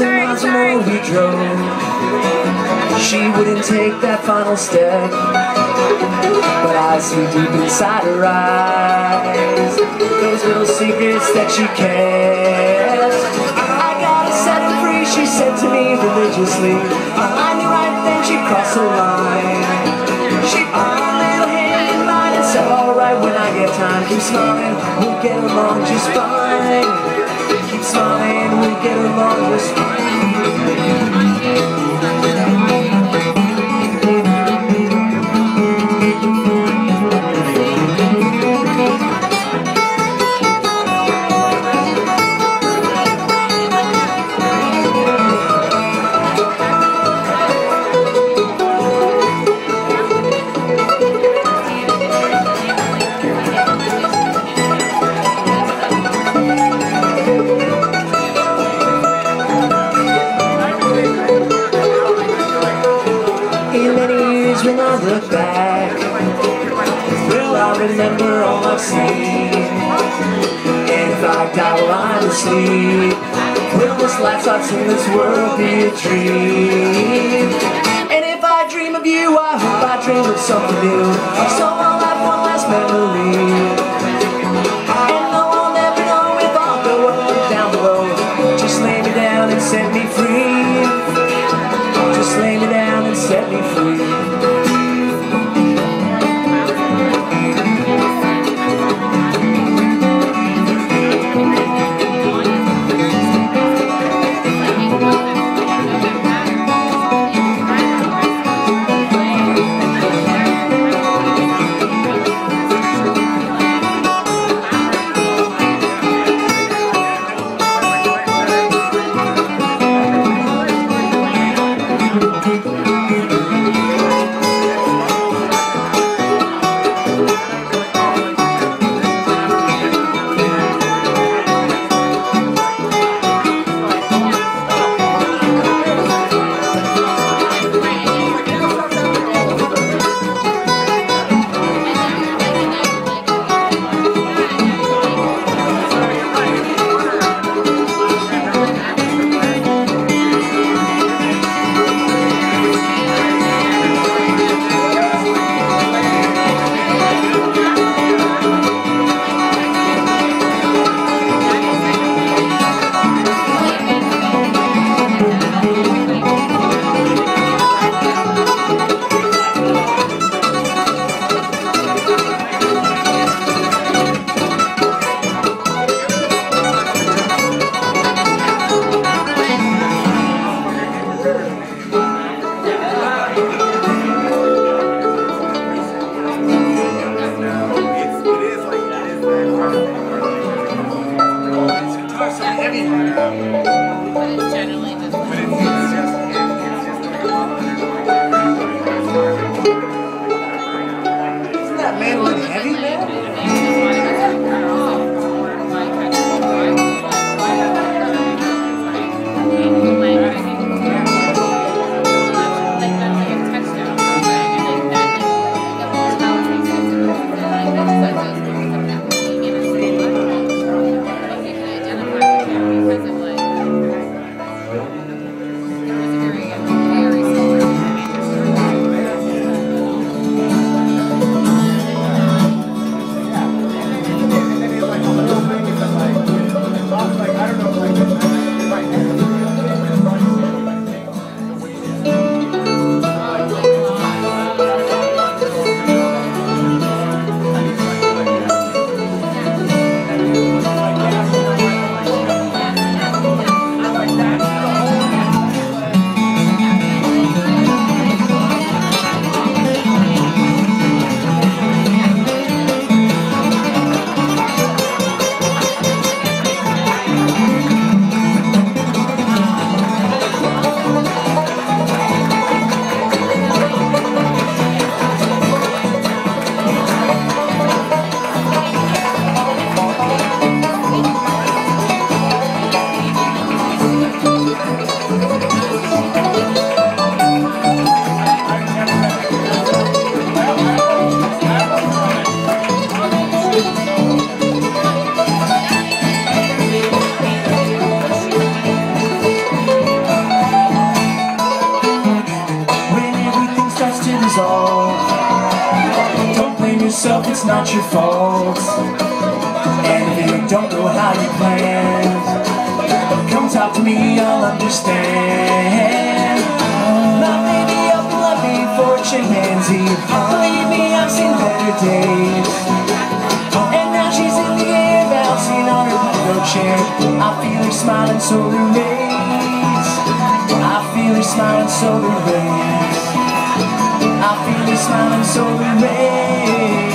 miles and miles more we drove. She wouldn't take that final step, but I see deep inside her eyes those little secrets that she kept. I gotta set her free, she said to me religiously. I knew right then she'd cross the line. She put a little hand in mine and said, Alright, when I get time, keep smiling, we'll get along just fine. Keep smiling, we'll get along just fine. Remember all I've seen And if I I'm asleep Will this life thoughts in this world be a dream? And if I dream of you I hope I dream of something new it's not your fault. And if you don't know how you plan, come talk to me, I'll understand. My baby up love me for a. Believe me, I've seen better days. And now she's in the air, bouncing on her pillow chair. I feel her smiling so rays. I feel her smiling so rays. I feel her smiling so rays.